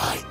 Ay.